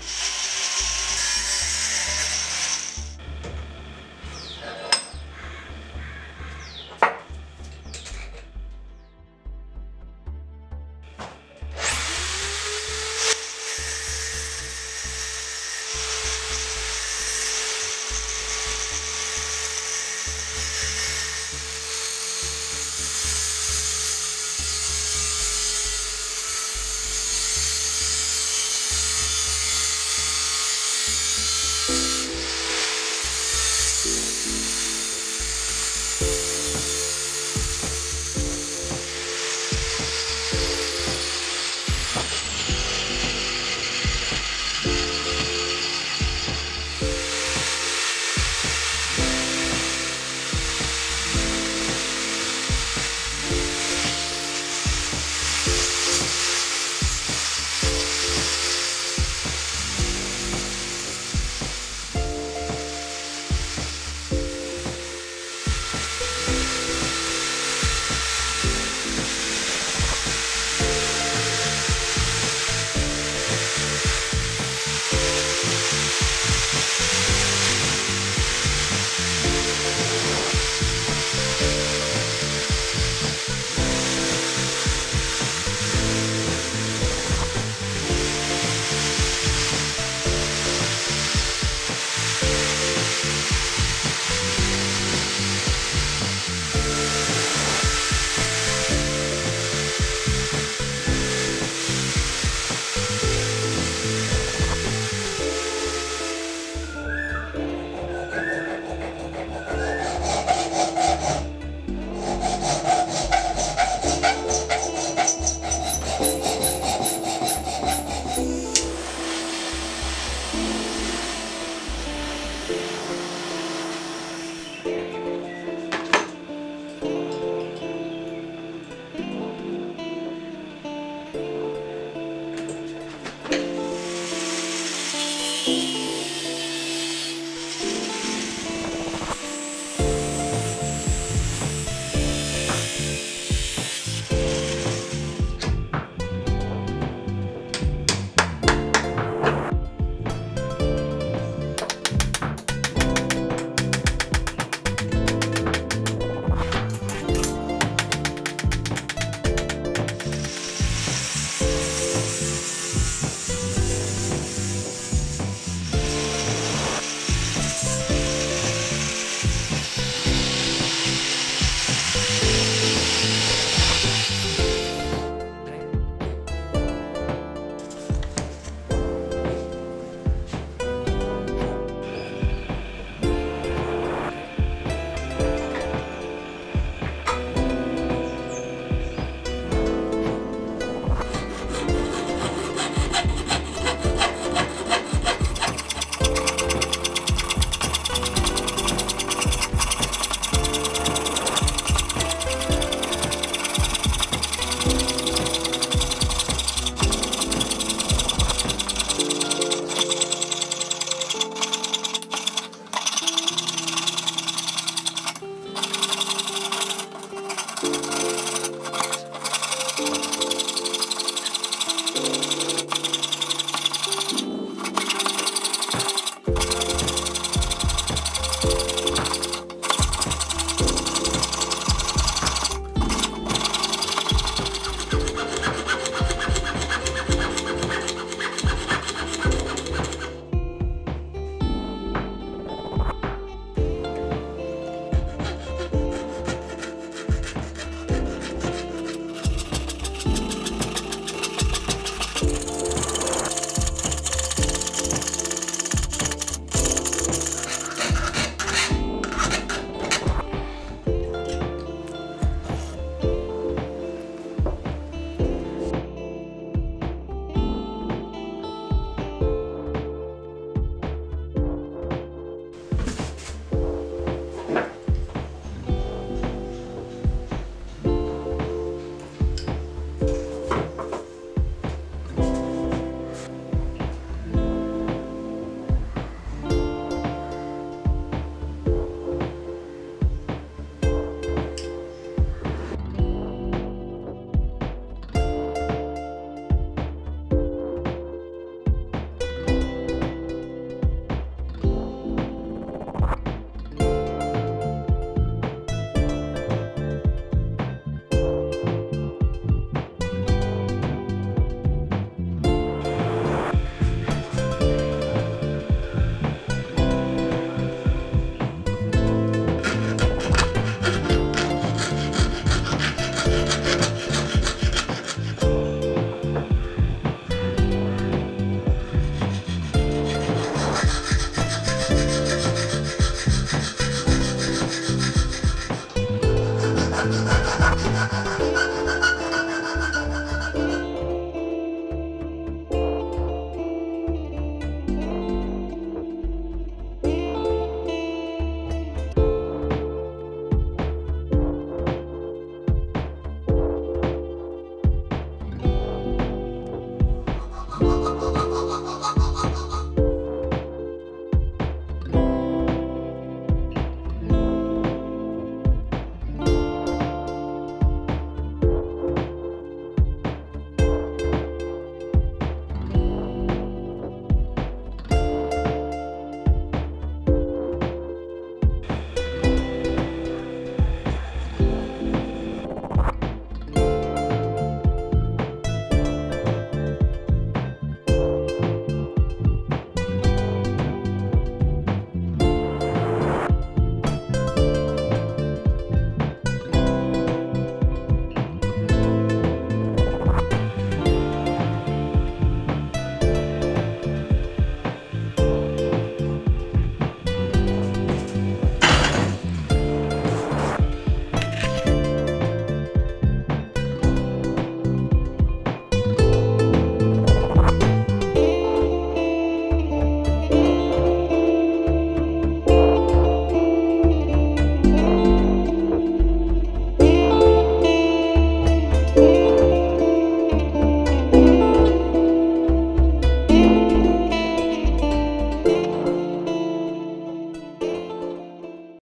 Shh.